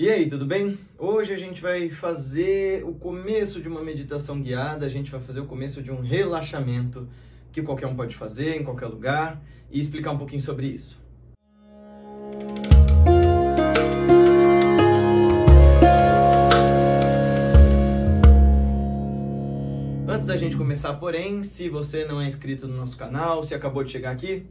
E aí, tudo bem? Hoje a gente vai fazer o começo de uma meditação guiada, a gente vai fazer o começo de um relaxamento que qualquer um pode fazer em qualquer lugar e explicar um pouquinho sobre isso. Antes da gente começar, porém, se você não é inscrito no nosso canal, se acabou de chegar aqui,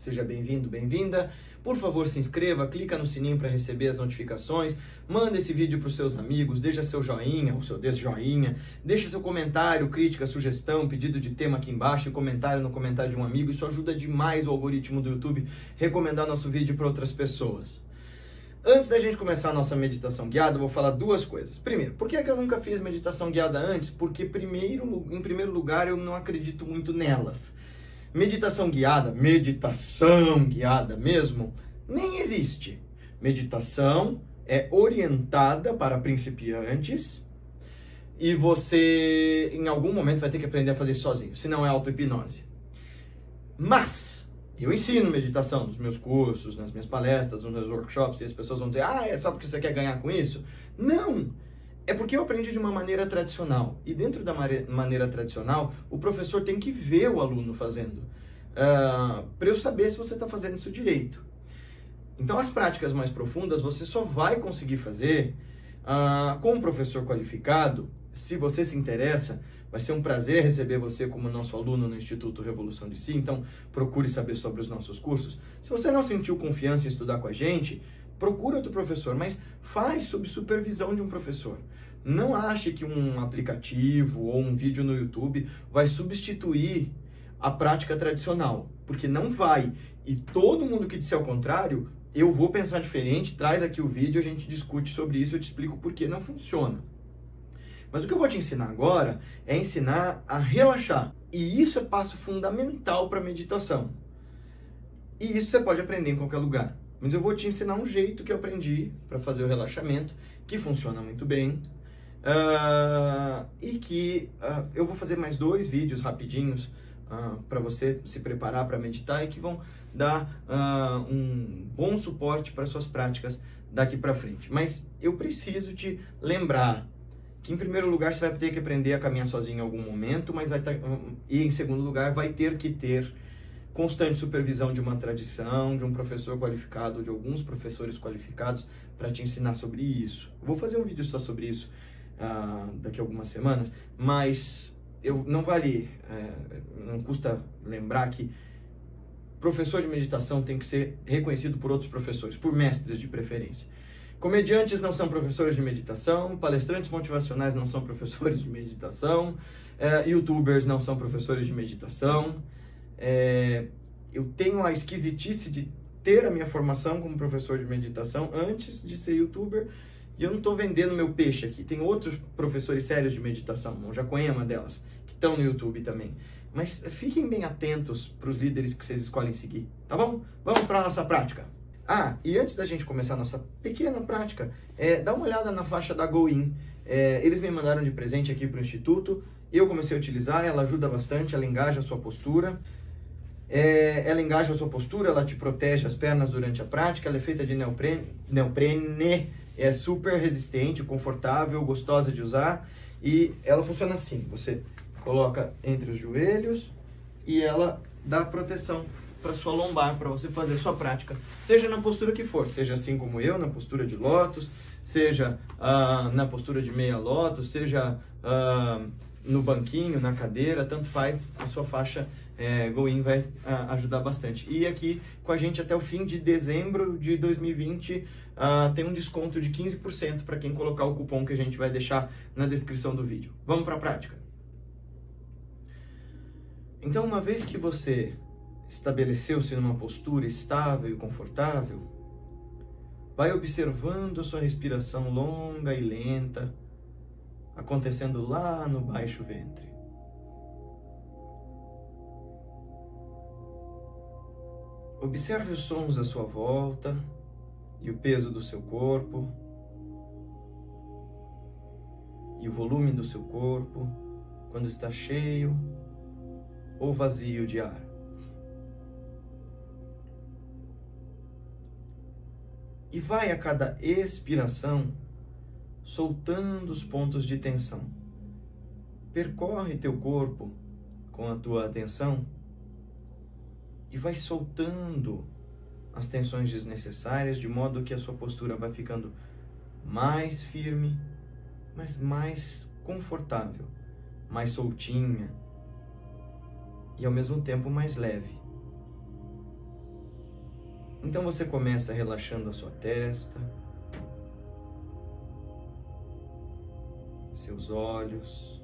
Seja bem-vindo, bem-vinda. Por favor, se inscreva, clica no sininho para receber as notificações, manda esse vídeo para os seus amigos, deixa seu joinha, o seu desjoinha, deixa seu comentário, crítica, sugestão, pedido de tema aqui embaixo, comentário no comentário de um amigo. Isso ajuda demais o algoritmo do YouTube recomendar nosso vídeo para outras pessoas. Antes da gente começar a nossa meditação guiada, eu vou falar duas coisas. Primeiro, por que, é que eu nunca fiz meditação guiada antes? Porque, primeiro, em primeiro lugar, eu não acredito muito nelas. Meditação guiada, meditação guiada mesmo, nem existe. Meditação é orientada para principiantes e você, em algum momento, vai ter que aprender a fazer sozinho, se não é auto-hipnose. Mas, eu ensino meditação nos meus cursos, nas minhas palestras, nos meus workshops, e as pessoas vão dizer, ah, é só porque você quer ganhar com isso? Não! É porque eu aprendi de uma maneira tradicional. E dentro da maneira tradicional, o professor tem que ver o aluno fazendo. Uh, ah, para eu saber se você está fazendo isso direito. Então, as práticas mais profundas você só vai conseguir fazer uh, com um professor qualificado. Se você se interessa, vai ser um prazer receber você como nosso aluno no Instituto Revolução de Si. Então, procure saber sobre os nossos cursos. Se você não sentiu confiança em estudar com a gente, procura outro professor, mas faz sob supervisão de um professor. Não ache que um aplicativo ou um vídeo no YouTube vai substituir a prática tradicional, porque não vai. E todo mundo que disser o contrário, eu vou pensar diferente, traz aqui o vídeo, a gente discute sobre isso, eu te explico por que não funciona. Mas o que eu vou te ensinar agora é ensinar a relaxar. E isso é passo fundamental para meditação. E isso você pode aprender em qualquer lugar. Mas eu vou te ensinar um jeito que eu aprendi para fazer o relaxamento, que funciona muito bem. Uh, e que uh, eu vou fazer mais dois vídeos rapidinhos uh, ah, para você se preparar para meditar e que vão dar um bom suporte para suas práticas daqui para frente. Mas eu preciso te lembrar que em primeiro lugar você vai ter que aprender a caminhar sozinho em algum momento, mas vai ter, e em segundo lugar vai ter que ter constante supervisão de uma tradição, de um professor qualificado, de alguns professores qualificados para te ensinar sobre isso. vou fazer um vídeo só sobre isso uh, daqui a algumas semanas, mas eu não vale, é, não custa lembrar que professor de meditação tem que ser reconhecido por outros professores, por mestres de preferência. Comediantes não são professores de meditação, palestrantes motivacionais não são professores de meditação, é, youtubers não são professores de meditação. É, eu tenho a esquisitice de ter a minha formação como professor de meditação antes de ser youtuber e eu não estou vendendo meu peixe aqui. Tem outros professores sérios de meditação, o Jacoen é uma delas, que estão no YouTube também. Mas fiquem bem atentos para os líderes que vocês escolhem seguir, tá bom? Vamos para a nossa prática. Ah, e antes da gente começar a nossa pequena prática, é, dá uma olhada na faixa da Goin. É, eles me mandaram de presente aqui para o Instituto. Eu comecei a utilizar, ela ajuda bastante, ela engaja a sua postura. É, ela engaja a sua postura, ela te protege as pernas durante a prática, ela é feita de neoprene, neoprene é super resistente, confortável, gostosa de usar e ela funciona assim, você coloca entre os joelhos e ela dá proteção para sua lombar, para você fazer sua prática, seja na postura que for, seja assim como eu, na postura de lótus, seja uh, na postura de meia lótus, seja uh, no banquinho, na cadeira, tanto faz, a sua faixa é, Goin vai uh, ajudar bastante. E aqui com a gente até o fim de dezembro de 2020 uh, tem um desconto de 15% para quem colocar o cupom que a gente vai deixar na descrição do vídeo. Vamos para a prática. Então, uma vez que você estabeleceu-se numa postura estável e confortável, vai observando a sua respiração longa e lenta acontecendo lá no baixo ventre. Observe os sons à sua volta e o peso do seu corpo e o volume do seu corpo quando está cheio ou vazio de ar. E vai a cada expiração soltando os pontos de tensão. Percorre teu corpo com a tua atenção e vai soltando as tensões desnecessárias de modo que a sua postura vai ficando mais firme, mas mais confortável, mais soltinha e ao mesmo tempo mais leve. Então você começa relaxando a sua testa, seus olhos,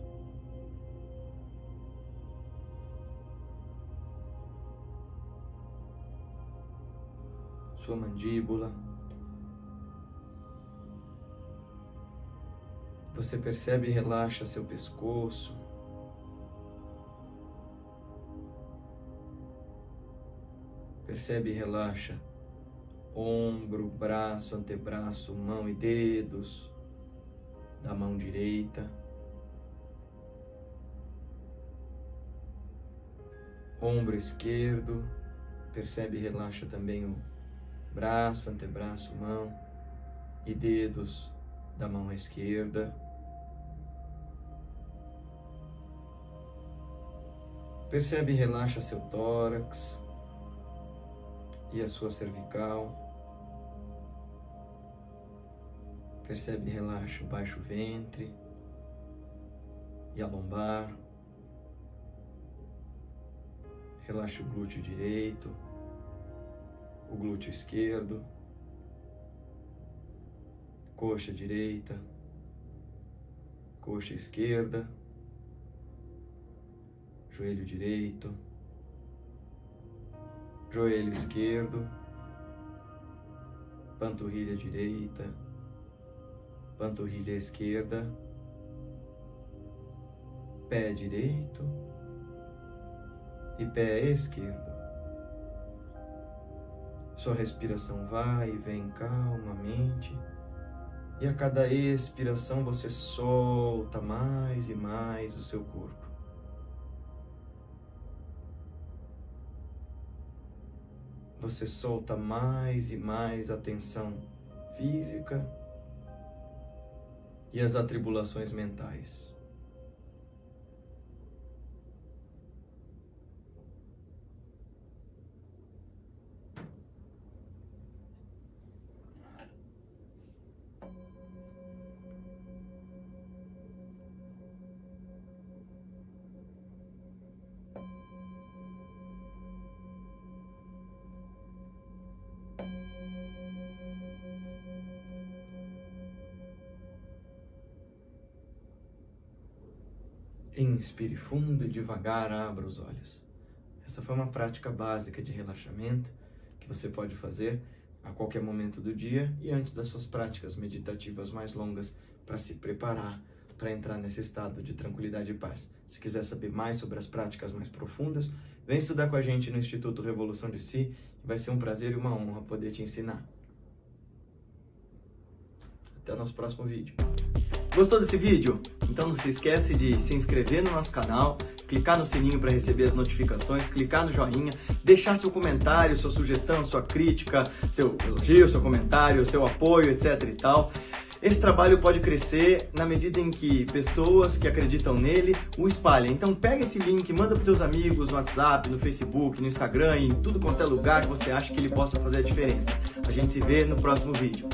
sua mandíbula. Você percebe e relaxa seu pescoço. Percebe e relaxa ombro, braço, antebraço, mão e dedos da mão direita. Ombro esquerdo, percebe e relaxa também o braço, antebraço, mão e dedos da mão esquerda. Percebe e relaxa seu tórax e a sua cervical. Percebe e relaxa o baixo ventre e a lombar. Relaxa o glúteo direito, o glúteo esquerdo, coxa direita, coxa esquerda, joelho direito, joelho esquerdo, panturrilha direita, panturrilha esquerda, pé direito e pé esquerdo. Sua respiração vai e vem calmamente. E a cada expiração você solta mais e mais o seu corpo. Você solta mais e mais a tensão física e as atribulações mentais. Inspire fundo e devagar abra os olhos. Essa foi uma prática básica de relaxamento que você pode fazer a qualquer momento do dia e antes das suas práticas meditativas mais longas para se preparar para entrar nesse estado de tranquilidade e paz. Se quiser saber mais sobre as práticas mais profundas, vem estudar com a gente no Instituto Revolução de Si. Vai ser um prazer e uma honra poder te ensinar. Até o nosso próximo vídeo. Gostou desse vídeo? Então não se esquece de se inscrever no nosso canal, clicar no sininho para receber as notificações, clicar no joinha, deixar seu comentário, sua sugestão, sua crítica, seu elogio, seu comentário, seu apoio, etc e tal. Esse trabalho pode crescer na medida em que pessoas que acreditam nele o espalhem. Então pega esse link, manda para teus amigos no WhatsApp, no Facebook, no Instagram, em tudo quanto é lugar que você acha que ele possa fazer a diferença. A gente se vê no próximo vídeo.